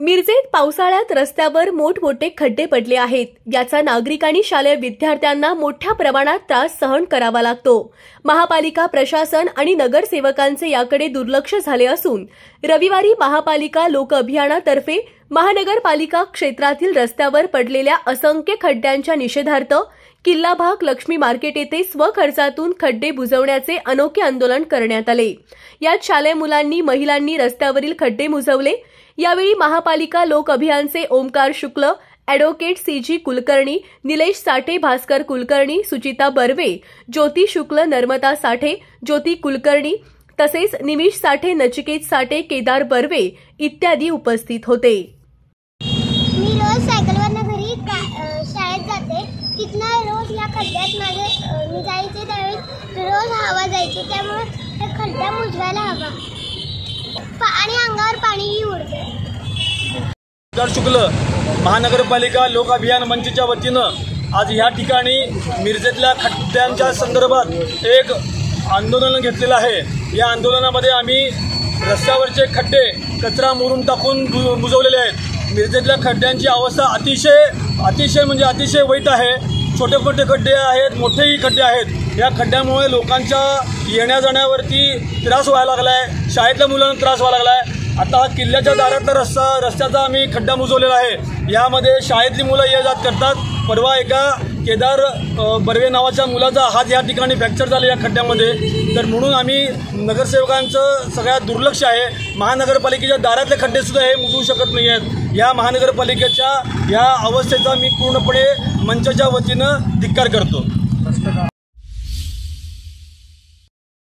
मिरजेत पावसाळ्यात रस्त्यावर मोठमोठे खड्डे पडले आहेत. याचा नागरिक आणि शालेय विद्यार्थ्यांना मोठ्या प्रमाणात त्रास सहन करावा लागतो. महापालिका प्रशासन आणि नगरसेवकांचे याकडे दुर्लक्ष झाले असून रविवारी महापालिका लोक अभियानातर्फे महानगरपालिका क्षेत्रातील रस्त्यावर पडलेल्या असंख्य खड्ड्यांच्या निषेधार्थ किल्ला भाग लक्ष्मी मार्केट येथे स्वखर्चातून खड्डे बुजवण्याचे अनोखे आंदोलन करण्यात आले. यात शालेय मुलांनी महिलांनी रस्त्यावरील खड्डे बुजवले यावेळी महापालिका लोक अभियानचे Omkar Shukla advocate C G Kulkarni Nilesh Sathe Bhaskar Kulkarni Suchita Barve Jyoti Shukla Narmada Sathe ज्योती कुलकर्णी तसेच निमिष साठे नचिकेत साठे केदार बर्वे इत्यादी उपस्थित होते. मी रोज सायकलवरनं घरी शाळेत जाते. तिथनं रोज या खड्ड्यात माझे मी जायचे त्यावेळी रोज हवा जायची. त्यामुळे त्या खड्ड्या मुजवायला हवा. आणि अंगावर पाणीही उडते शुक्ल महानगरपालिका लोक अभियान मंचच्या वतीनं आज ह्या ठिकाणी मिरजेतल्या खड्ड्यांच्या संदर्भात एक आंदोलन घेतलेलं आहे. या आंदोलनामध्ये आम्ही रस्त्यावरचे खड्डे कचरा मोरून टाकून बुजवलेले आहेत. मिरजेतल्या खड्ड्यांची अवस्था अतिशय अतिशय म्हणजे अतिशय वाईट आहे. छोटे छोटे खड्डे आहेत मोठेही खड्डे आहेत. या खड्ड्यामुळे लोकांच्या येण्या जाण्यावरती त्रास व्हायला लागला आहे शाळेतल्या मुलांना त्रास व्हायला लागला आहे आता हा किल्ल्याच्या दारातला रस्ता रस्त्याचा आम्ही खड्डा मुजवलेला आहे. यामध्ये शाळेतली मुलं ये जात करतात. परवा एका केदार बर्वे नावाच्या मुलाचा हात या ठिकाणी फ्रॅक्चर झाला या खड्ड्यामध्ये. तर म्हणून आम्ही नगरसेवकांचं सगळ्यात दुर्लक्ष आहे. महानगरपालिकेच्या दारातले खड्डेसुद्धा हे मुजवू शकत नाही आहेत या महानगरपालिकेच्या या अवस्थेचा मी पूर्णपणे मंचाच्या वतीनं धिक्कार करतो.